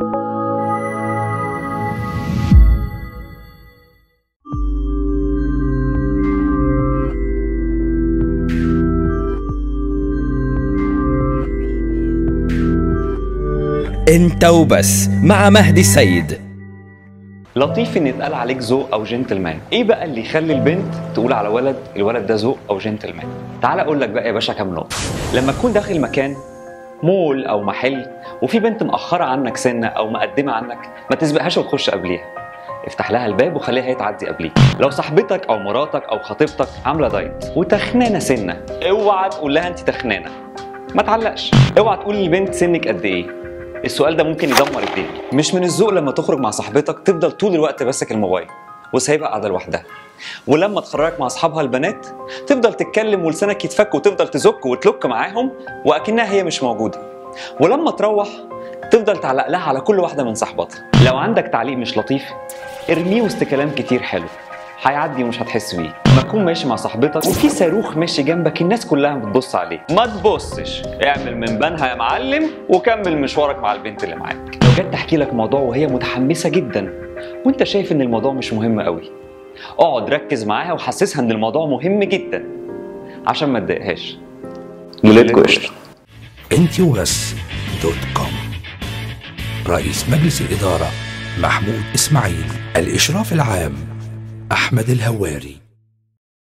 انت وبس مع مهدي السيد لطيف إن يتقال عليك ذوق أو جنتلمان. إيه بقى اللي يخلي البنت تقول على ولد الولد ده ذوق أو جنتلمان؟ تعال أقول لك بقى يا باشا كام نقطة. لما تكون داخل مكان مول أو محل وفي بنت مأخرة عنك سنة أو مقدمة عنك ما تسبقهاش وتخش قبليها. افتح لها الباب وخليها هي تعدي قبليك. لو صاحبتك أو مراتك أو خطيبتك عاملة دايت وتخنانة سنة اوعى تقول لها انت تخنانة. ما تعلقش. اوعى تقول للبنت سنك قد إيه. السؤال ده ممكن يدمر الدنيا. مش من الذوق لما تخرج مع صاحبتك تفضل طول الوقت ماسك الموبايل. وسايبها قاعدة لوحدها. ولما تخرجك مع أصحابها البنات تفضل تتكلم ولسانك يتفك وتفضل تزك وتلك معاهم وأكنها هي مش موجودة. ولما تروح تفضل تعلق لها على كل واحدة من صاحباتها. لو عندك تعليق مش لطيف ارميه وسط كلام كتير حلو. هيعدي ومش هتحس بيه. ما تكون ماشي مع صاحبتك وفي صاروخ ماشي جنبك الناس كلها بتبص عليه. ما تبصش. اعمل من بنها يا معلم وكمل مشوارك مع البنت اللي معاك. لو جت تحكي لك موضوع وهي متحمسة جدا وانت شايف ان الموضوع مش مهم قوي. اقعد ركز معاها وحسسها ان الموضوع مهم جدا. عشان ما تضايقهاش. ليلتكم قشطه انت وبس دوت كوم رئيس مجلس الإدارة محمود إسماعيل. الإشراف العام أحمد الهواري.